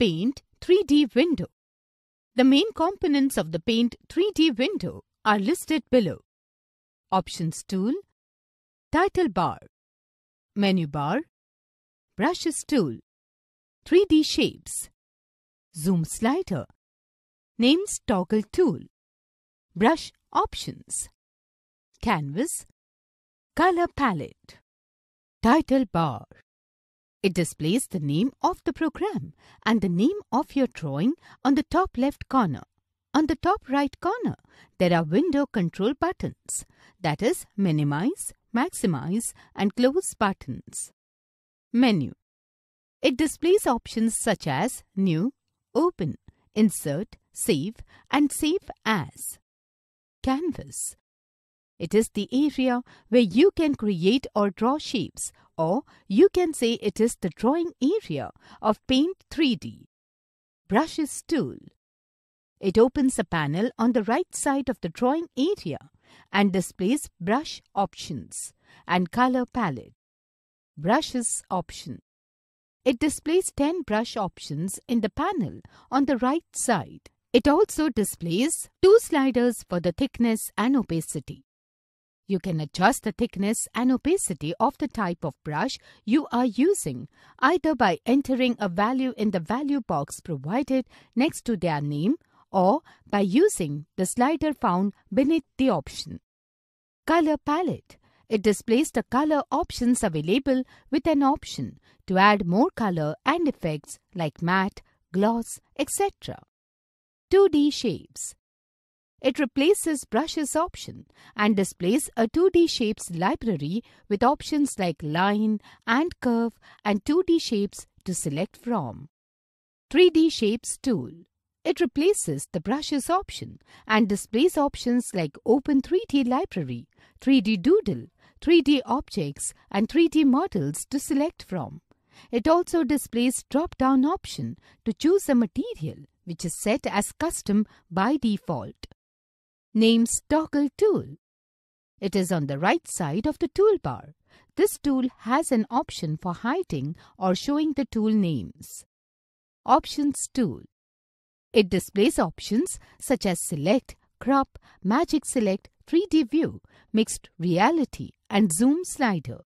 Paint 3D window. The main components of the Paint 3D window are listed below. Options tool, title bar, menu bar, brushes tool, 3D shapes, zoom slider, names toggle tool, brush options, canvas, color palette, title bar. It displays the name of the program and the name of your drawing on the top left corner. On the top right corner, there are window control buttons, that is minimize, maximize and close buttons. Menu. It displays options such as New, Open, Insert, Save and Save As. Canvas. It is the area where you can create or draw shapes or you can say it is the drawing area of Paint 3D. Brushes tool. It opens a panel on the right side of the drawing area and displays brush options and color palette. Brushes option. It displays 10 brush options in the panel on the right side. It also displays two sliders for the thickness and opacity. You can adjust the thickness and opacity of the type of brush you are using either by entering a value in the value box provided next to their name or by using the slider found beneath the option. Color palette. It displays the color options available with an option to add more color and effects like matte, gloss, etc. 2D shapes. It replaces brushes option and displays a 2D shapes library with options like line and curve and 2D shapes to select from. 3D shapes tool. It replaces the brushes option and displays options like open 3D library, 3D doodle, 3D objects and 3D models to select from. It also displays drop-down option to choose a material which is set as custom by default names Toggle tool. It is on the right side of the toolbar. This tool has an option for hiding or showing the tool names. Options tool. It displays options such as Select, Crop, Magic Select, 3D View, Mixed Reality and Zoom Slider.